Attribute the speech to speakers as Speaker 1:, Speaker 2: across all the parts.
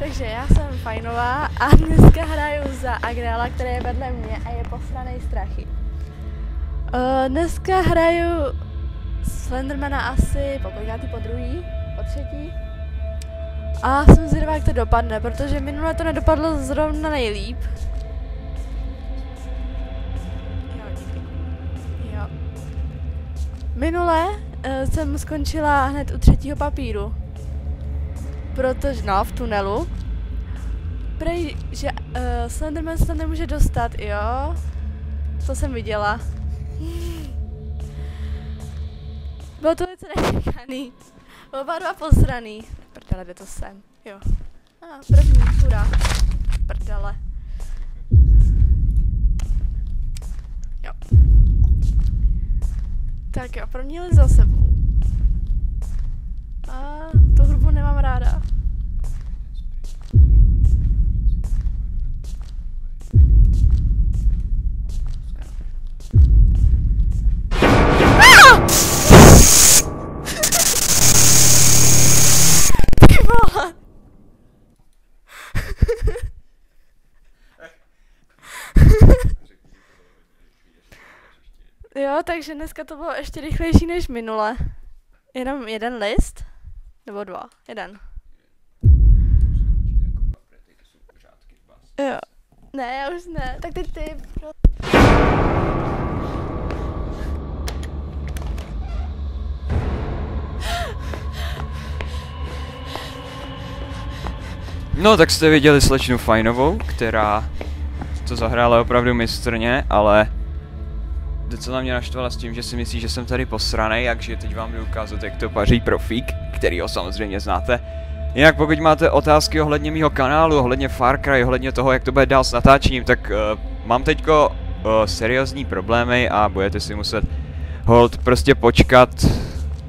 Speaker 1: Takže já jsem Fajnová a dneska hraju za Agrela, který je vedle mě a je posranej strachy. Uh, dneska hraju Slendermana asi po po druhý, po třetí. A jsem zvědavá, jak to dopadne, protože minule to nedopadlo zrovna nejlíp. Jo. Minule uh, jsem skončila hned u třetího papíru. Protože, no, v tunelu. Prej, že uh, Slenderman se tam nemůže dostat, jo? To jsem viděla. Bylo to něco nečekaný. Oba dva posraný. Prdele, kde to jsem? Jo. A, ah, první, hurá. Prdele. Jo. Tak jo, první za sebou. A tu hrubu nemám ráda. Jo, takže dneska to bylo ještě rychlejší než minule. Jenom jeden list? Nebo dva? Jeden. Jo. Ne, já už ne. Tak teď ty.
Speaker 2: No, tak jste viděli slečnu Fajnovou, která to zahrála opravdu mistrně, ale docela mě naštvala s tím, že si myslí, že jsem tady posranej, takže teď vám budu ukázat, jak to paří profík, který ho samozřejmě znáte. Jinak pokud máte otázky ohledně mého kanálu, ohledně Far Cry, ohledně toho, jak to bude dál s natáčením, tak uh, mám teďko uh, seriózní problémy a budete si muset hold prostě počkat.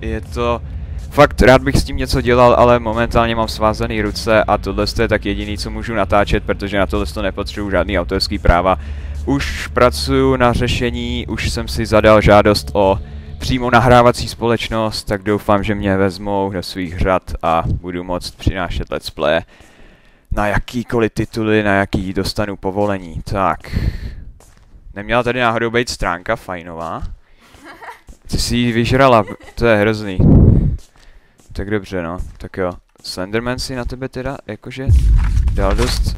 Speaker 2: Je to... Fakt rád bych s tím něco dělal, ale momentálně mám svázané ruce a tohle je tak jediný, co můžu natáčet, protože na tohle to nepotřebuji žádný autorský práva. Už pracuji na řešení, už jsem si zadal žádost o přímo nahrávací společnost, tak doufám, že mě vezmou do svých řad a budu moct přinášet let's play na jakýkoliv tituly, na jaký dostanu povolení. Tak, neměla tady náhodou být stránka fajnová? Ty si ji vyžrala, to je hrozný. Tak dobře no, tak jo. Slenderman si na tebe teda jakože dal dost,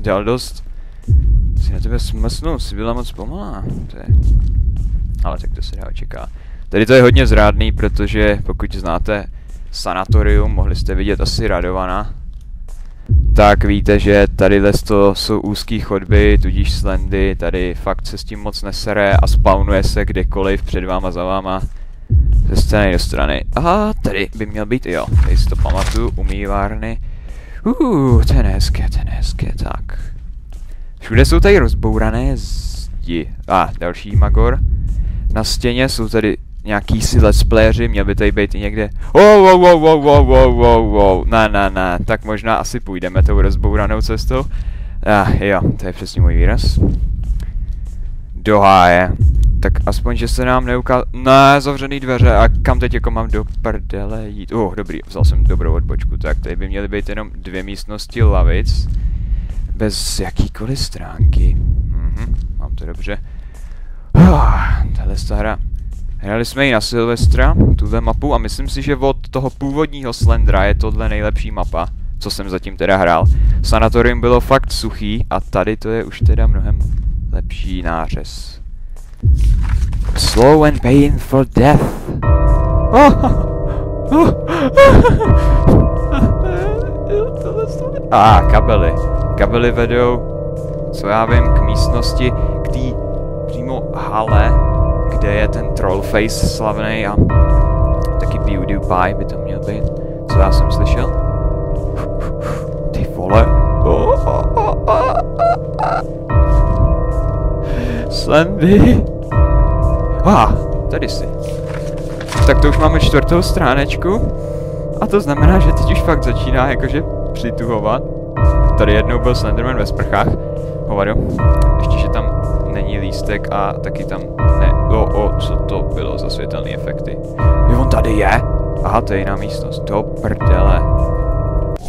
Speaker 2: dal dost si na tebe smsnu, jsi byla moc pomalá. To je... Ale tak to se dá očeká. Tady to je hodně zrádný, protože pokud znáte sanatorium, mohli jste vidět asi Radovana, tak víte, že tady to jsou úzký chodby, tudíž slendy, tady fakt se s tím moc nesere a spawnuje se kdekoliv před váma za váma ze strany do strany. A tady by měl být, jo, tady si to pamatuju, umývárny. Uh, ten je hezké, ten je hezké, tak. Všude jsou tady rozbourané zdi. A, ah, další magor. Na stěně jsou tady nějaký si let's playeři, měl by tady být i někde. Oh, wow, wow, wow, wow, wow, wow, wow. Ne, ne, ne, tak možná asi půjdeme tou rozbouranou cestou. Ah, jo, to je přesně můj výraz. Do háje. Tak aspoň, že se nám neukázal... Ne, zavřený dveře a kam teď jako mám do prdele jít? Oh, dobrý, vzal jsem dobrou odbočku. Tak tady by měly být jenom dvě místnosti lavic bez jakýkoliv stránky. Mhm, mám to dobře. Oh, tahle hra. Hrali jsme ji na Silvestra, tuhle mapu, a myslím si, že od toho původního Slendra je tohle nejlepší mapa, co jsem zatím teda hrál. Sanatorium bylo fakt suchý a tady to je už teda mnohem lepší nářez. Slow and pain for death. A ah, kabely kabely vedou, co já vím, k místnosti, k té přímo hale, kde je ten Trollface slavný a taky PewDiePie by to měl být, co já jsem slyšel. Ty vole. Slendy. Ah, tady si. Tak to už máme čtvrtou stránečku. A to znamená, že teď už fakt začíná jakože přituhovat. Tady jednou byl Slenderman ve sprchách. Hovado. Ještě, že tam není lístek a taky tam ne... O, o, co to bylo za světelné efekty? Jo, on tady je? Aha, to je jiná místnost. Do prdele.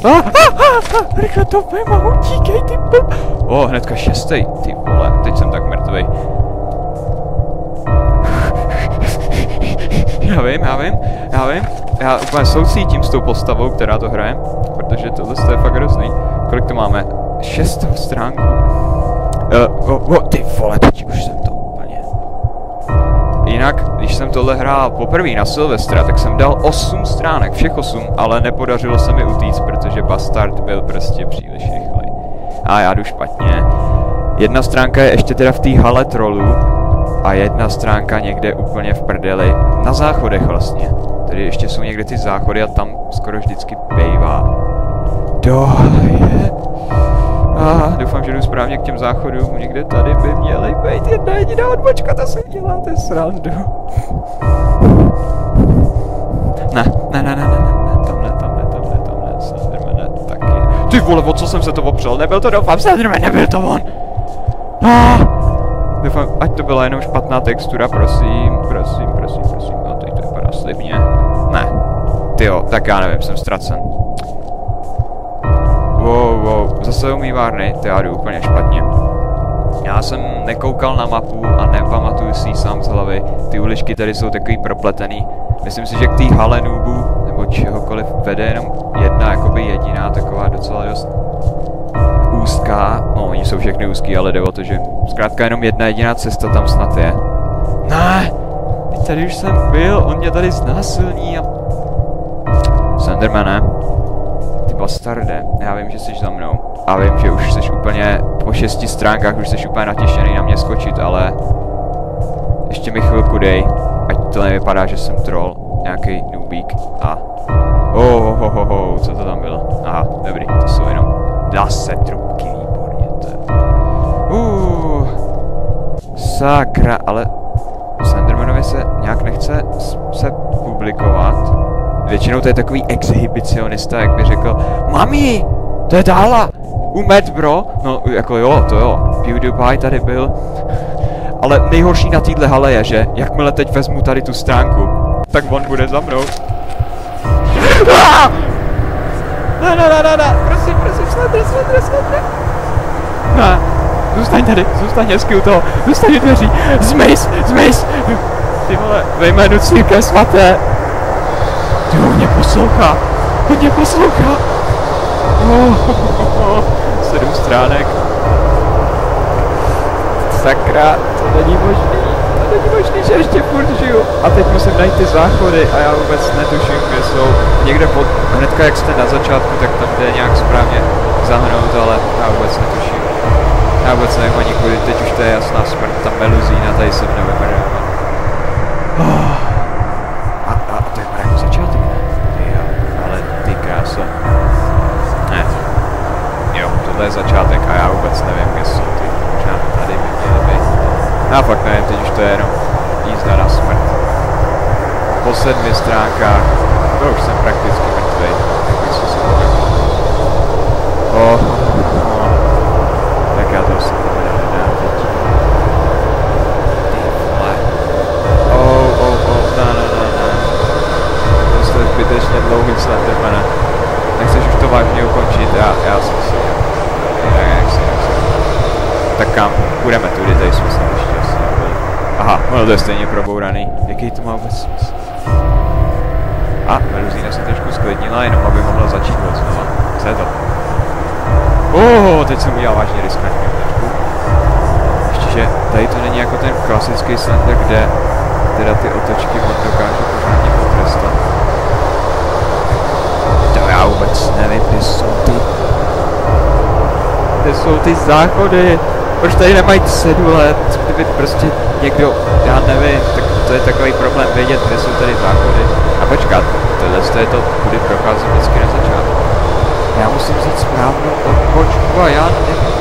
Speaker 2: Ah, ah, ah, rychle to vema, utíkej, ty bl... O, hnedka šestý, ty vole, teď jsem tak mrtvej. Já vím, já vím, já vím. Já úplně soucítím s tou postavou, která to hraje, protože tohle je fakt hrozný. Kolik to máme? Šestou stránku. Uh, oh, oh, ty vole, teď už jsem to úplně... Jinak, když jsem tohle hrál poprvé na Silvestra, tak jsem dal 8 stránek, všech 8, ale nepodařilo se mi utíct, protože Bastard byl prostě příliš rychlý. A já jdu špatně. Jedna stránka je ještě teda v té hale trolů a jedna stránka někde úplně v prdeli, na záchodech vlastně. Tady ještě jsou někde ty záchody a tam skoro vždycky bejvá. To je... A doufám, že jdu správně k těm záchodům. Někde tady by měly být jedna jediná odbočka, to si děláte srandu. Ne, ne, ne, ne, ne, ne, tam ne, tam ne, tam ne, tam ne, Slenderman taky. Ty vole, o co jsem se to opřel? Nebyl to doufám, Slenderman, nebyl to on! Ah! Doufám, ať to byla jenom špatná textura, prosím, prosím, prosím, prosím. No, teď to vypadá slibně. Ne. Ty jo, tak já nevím, jsem ztracen. Wow, wow, zase umývárny, to já jdu úplně špatně. Já jsem nekoukal na mapu a nepamatuju si sám z hlavy. Ty uličky tady jsou takový propletený. Myslím si, že k té hale noobu, nebo čehokoliv, vede jenom jedna, jakoby jediná, taková docela dost úzká. No, oni jsou všechny úzký, ale jde o to, že zkrátka jenom jedna jediná cesta tam snad je. Ne! Tady už jsem byl, on mě tady znásilní a... Slendermane, bastarde, já vím, že jsi za mnou. A vím, že už jsi úplně po šesti stránkách, už jsi úplně natěšený na mě skočit, ale... Ještě mi chvilku dej, ať to nevypadá, že jsem troll, nějaký noobík a... Oh, ho, ho, ho, co to tam bylo? Aha, dobrý, to jsou jenom zase trubky, výborně, to je... Uh, sakra, ale Slendermanovi se nějak nechce se publikovat. Většinou to je takový exhibicionista, jak by řekl, Mami, to je dála, umet bro. No, jako jo, to jo, PewDiePie tady byl. Ale nejhorší na téhle hale je, že jakmile teď vezmu tady tu stránku, tak on bude za mnou. Ne, ne, ne, ne, ne, prosím, prosím, Slender, Slender, Slender. Ne, zůstaň tady, zůstaň hezky u toho, zůstaň u dveří, zmiz, zmiz. Ty vole, ve jménu církve svaté. Ty on mě poslouchá, on mě poslouchá. Oh, oh, oh, sedm stránek. Sakra, to není možný, to není možný, že ještě furt žiju. A teď musím najít ty záchody a já vůbec netuším, kde jsou. Někde pod, hnedka jak jste na začátku, tak tam jde nějak správně zahnout, ale já vůbec netuším. Já vůbec nevím ani kudy, teď už to je jasná smrt, ta meluzína, tady jsem nevymrdávat. Tohle je začátek a já vůbec nevím, kde jsou ty. Možná tady by měly být. Já fakt nevím, teď už to je jenom jízda na smrt. Po sedmi stránkách, to už jsem prakticky mrtvý. Tak si oh, oh, oh. Tak já to si nedám teď. Oh, oh, oh, ne, ne, ne, ne. To je zbytečně dlouhý Slendermana. Nechceš už to vážně ukončit? Já, já si myslím. Jak, jak si, jak si. Tak kam? Půjdeme tudy, tady jsme se ještě asi nebyli. Aha, ono to je stejně probouraný. Jaký to má vůbec smysl? A, Meluzína se trošku sklidnila, jenom aby mohla začít od znova. Co je to? Oh, teď jsem udělal vážně riskantní útočku. Ještě, že tady to není jako ten klasický Slender, kde teda ty otočky on dokáže pořádně potrestat. To já vůbec nevím, kde jsou ty... Kde jsou ty záchody? Proč tady nemají cedule? Kdyby prostě někdo, já nevím, tak to je takový problém vědět, kde jsou tady záchody. A počkat, tohle je to, kudy procházím vždycky na začátku. Já musím vzít správnou odbočku a já nevím.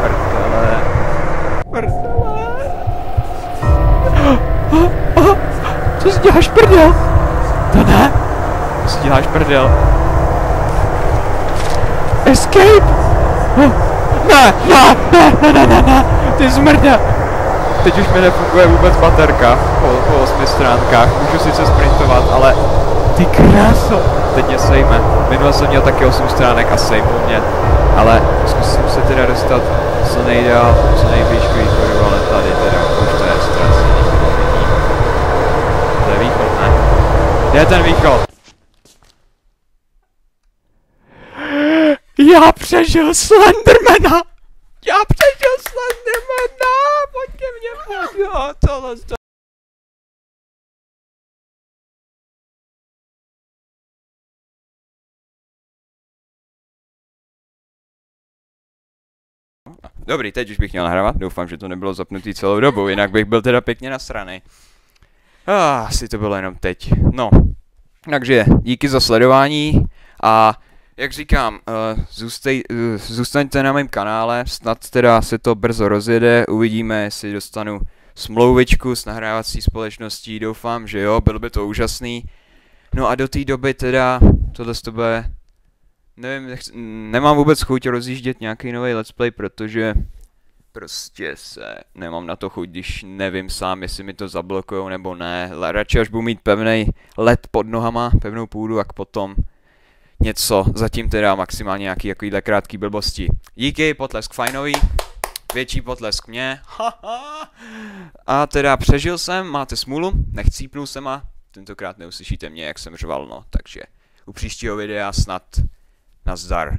Speaker 2: Prdele. Prdele. Co si děláš prdel? To ne? Co si děláš prdel? Escape! Ne, ne, ne, ne, ne, ne, ne, ty zmrde! Teď už mi nefunguje vůbec baterka po, po osmi stránkách. Můžu sice sprintovat, ale ty kráso, teď mě sejme. Minule jsem měl taky 8 stránek a sejmul mě. Ale zkusím se teda dostat co nejdál, co nejblíž k východu, ale tady teda už to je strašně. To je východ, ne? Kde je ten východ? Já přežil Slendermana! Já přežil Slendermana! Pojďte mě, pojď, jo, tohle to... Dobrý, teď už bych měl nahrávat, doufám, že to nebylo zapnutý celou dobu, jinak bych byl teda pěkně nasraný. Ah, asi to bylo jenom teď. No, takže díky za sledování a jak říkám, uh, zůstej, uh, zůstaňte na mém kanále, snad teda se to brzo rozjede, uvidíme, jestli dostanu smlouvičku s nahrávací společností, doufám, že jo, bylo by to úžasný. No a do té doby teda, tohle to bude nevím, nechci, nemám vůbec chuť rozjíždět nějaký nový let's play, protože prostě se nemám na to chuť, když nevím sám, jestli mi to zablokujou nebo ne. Radši až budu mít pevný let pod nohama, pevnou půdu, jak potom něco, zatím teda maximálně nějaký takovýhle krátký blbosti. Díky, potlesk fajnový, větší potlesk mě. a teda přežil jsem, máte smůlu, nechcípnul jsem a tentokrát neuslyšíte mě, jak jsem řval, no, takže u příštího videa snad Nazdar.